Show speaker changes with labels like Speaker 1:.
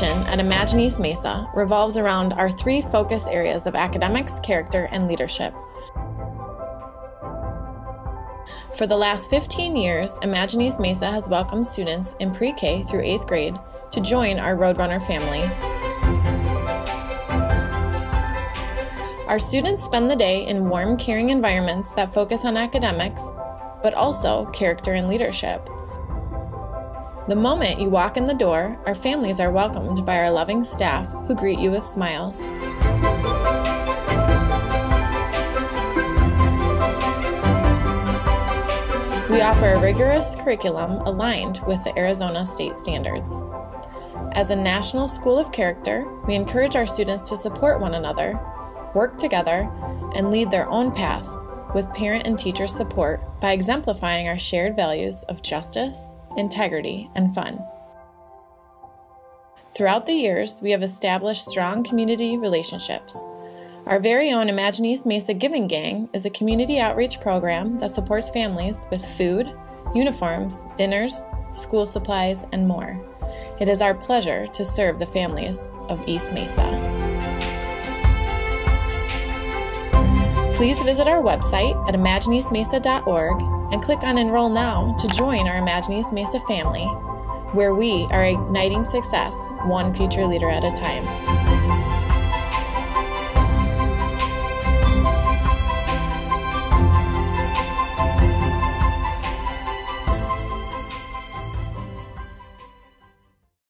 Speaker 1: mission at Imagine East Mesa revolves around our three focus areas of academics, character, and leadership. For the last 15 years, Imagine East Mesa has welcomed students in pre K through 8th grade to join our Roadrunner family. Our students spend the day in warm, caring environments that focus on academics, but also character and leadership. The moment you walk in the door, our families are welcomed by our loving staff who greet you with smiles. We offer a rigorous curriculum aligned with the Arizona state standards. As a national school of character, we encourage our students to support one another, work together, and lead their own path with parent and teacher support by exemplifying our shared values of justice, integrity, and fun. Throughout the years, we have established strong community relationships. Our very own Imagine East Mesa Giving Gang is a community outreach program that supports families with food, uniforms, dinners, school supplies, and more. It is our pleasure to serve the families of East Mesa. Please visit our website at imagineeastmesa.org and click on Enroll Now to join our Imagine East Mesa family, where we are igniting success one future leader at a time.